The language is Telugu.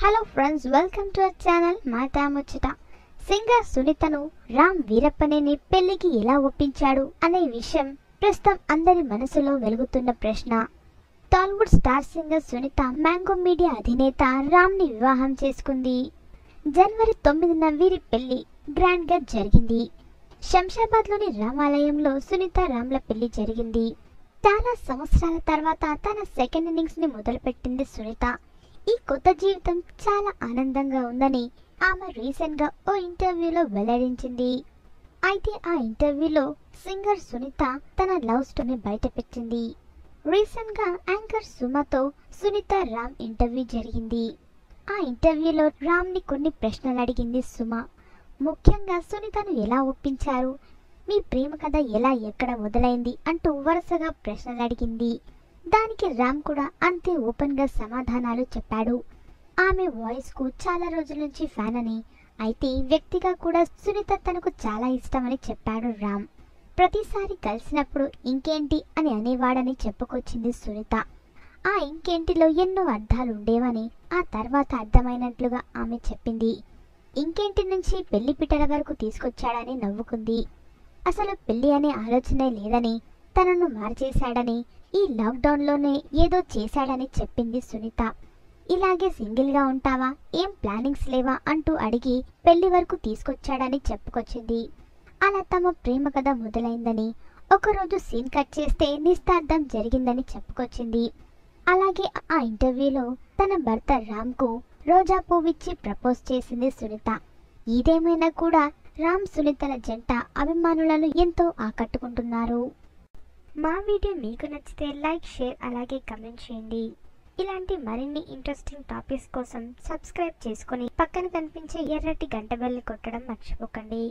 Hello friends welcome to our channel మాతా ముచ్చట సింగర్ సునీతను రామ్ వీరప్పనేని పెళ్ళికి ఎలా ఒప్పించాడు అనే విషయం ప్రస్తుతం అందరి మనసులో వెలుగుతున్న ప్రశ్న. Tollywood star singer Sunitha mango media అధినేత రామ్ని వివాహం చేసుకుంది. జనవరి తొమ్మిదిన వీరి పెళ్ళి గ్రాండ్గా జరిగింది. శంషాబాద్లోని రామాలయంలో సునీత రామ్ల పెళ్ళి జరిగింది. చాలా సంవత్సరాల తర్వాత తన సెకండ్ ఇన్నింగ్స్ని మొదలుపెట్టింది సునీత ఈ కొత్త జీవితం చాలా ఆనందంగా ఉందని ఆమె రీసెంట్గా ఓ ఇంటర్వ్యూలో వెల్లడించింది. అయితే ఆ ఇంటర్వ్యూలో సింగర్ సునీత తన లవ్ స్టోరీని బయటపెట్టింది. రీసెంట్గా యాంకర్ సుమతో సునీత రామ్ ఇంటర్వ్యూ జరిగింది. ఆ ఇంటర్వ్యూలో రామ్ని కొన్ని ప్రశ్నలు అడిగింది సుమ. ముఖ్యంగా సునీతను ఎలా ఒప్పించారు? మీ ప్రేమ కథ ఎలా ఎక్కడ మొదలైంది? అంటూ వరుసగా ప్రశ్నలు అడిగింది. దానికి రామ్ కూడా అంతే ఓపెన్గా సమాధానాలు చెప్పాడు. ఆమె వాయిస్కు చాలా రోజుల నుంచి ఫ్యాన్ అని అయితే వ్యక్తిగా కూడా సునీత తనకు చాలా ఇష్టమని చెప్పాడు రామ్. ప్రతిసారి కలిసినప్పుడు ఇంకేంటి అని అనేవాడని చెప్పుకొచ్చింది సునీత. ఆ ఇంకేంటిలో ఎన్నో అర్థాలు ఉండేవని ఆ తర్వాత అర్థమైనట్లుగా ఆమె చెప్పింది. ఇంకేంటి నుంచి పెళ్ళి పిట్టల వరకు తీసుకొచ్చాడని నవ్వుకుంది. అసలు పెళ్ళి అనే ఆలోచనే లేదని తనను మార్చేశాడని ఈ లాక్డౌన్లోనే ఏదో చేశాడని చెప్పింది సునీత. ఇలాగే సింగిల్గా ఉంటావా? ఏం ప్లానింగ్స్ లేవా? అంటూ అడిగి పెళ్ళి వరకు తీసుకొచ్చాడని చెప్పుకొచ్చింది. అలా తమ ప్రేమ కథ మొదలైందని ఒకరోజు సీన్ కట్ చేస్తే నిస్తార్థం జరిగిందని చెప్పుకొచ్చింది. అలాగే ఆ ఇంటర్వ్యూలో తన భర్త రామ్కు రోజా పువ్విచ్చి ప్రపోజ్ చేసింది సునీత. ఇదేమైనా కూడా రామ్ సునీతల జంట అభిమానులను ఎంతో ఆకట్టుకుంటున్నారు. మా వీడియో మీకు నచ్చితే లైక్ షేర్ అలాగే కమెంట్ చేయండి. ఇలాంటి మరిన్ని ఇంట్రెస్టింగ్ టాపిక్స్ కోసం సబ్స్క్రైబ్ చేసుకొని పక్కన కనిపించే ఎర్రటి గంట బెల్ కొట్టడం మర్చిపోకండి.